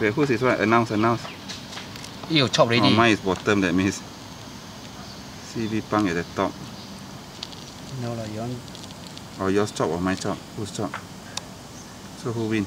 Wait, who's this one? Announce, announce. You chop ready. Oh, mine is bottom, that means. CV Punk at the top. No, lah, you want... Oh, yours chop or my chop? Who's chop? So who win?